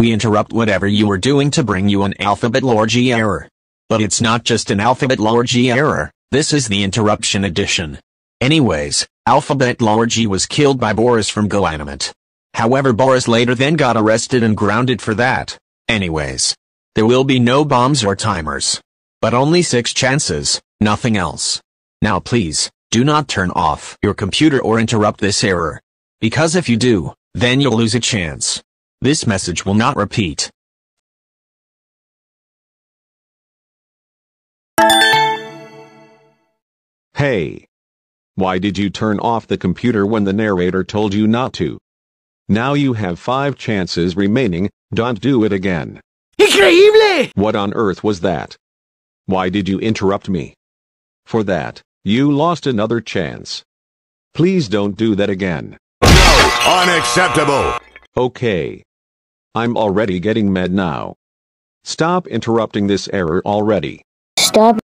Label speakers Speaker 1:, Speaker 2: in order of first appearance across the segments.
Speaker 1: we interrupt whatever you were doing to bring you an alphabet lore G error. But it's not just an alphabet lore G error, this is the interruption edition. Anyways, Alphabet Lore G was killed by Boris from GoAnimate. However Boris later then got arrested and grounded for that. Anyways. There will be no bombs or timers. But only six chances, nothing else. Now please, do not turn off your computer or interrupt this error. Because if you do, then you'll lose a chance. This message will not repeat.
Speaker 2: Hey. Why did you turn off the computer when the narrator told you not to? Now you have five chances remaining, don't do it again.
Speaker 3: ¡Increíble!
Speaker 2: What on earth was that? Why did you interrupt me? For that, you lost another chance. Please don't do that again. No!
Speaker 4: Unacceptable!
Speaker 2: Okay. I'm already getting mad now. Stop interrupting this error already.
Speaker 5: Stop.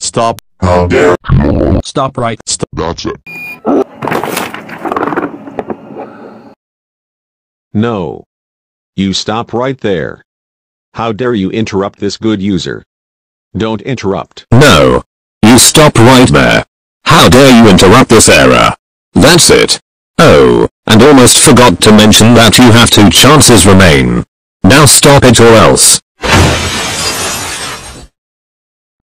Speaker 4: Stop. How dare you.
Speaker 1: Stop right.
Speaker 4: Stop. That's it.
Speaker 2: No. You stop right there. How dare you interrupt this good user? Don't interrupt.
Speaker 6: No. You stop right there. How dare you interrupt this error? That's it. Oh, and almost forgot to mention that you have two chances remain. Now stop it or else.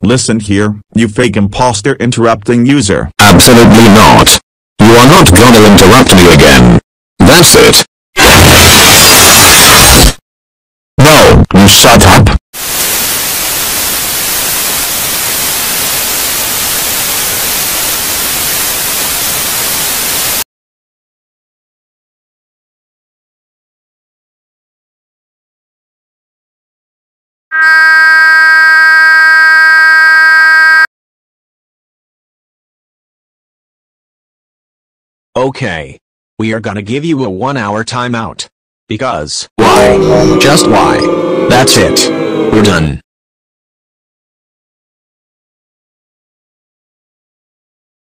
Speaker 7: Listen here, you fake imposter interrupting user.
Speaker 6: Absolutely not. You are not gonna interrupt me again. That's it. No, you shut up.
Speaker 1: Okay. We are gonna give you a one hour timeout. Because, why? Just why? That's it. We're done.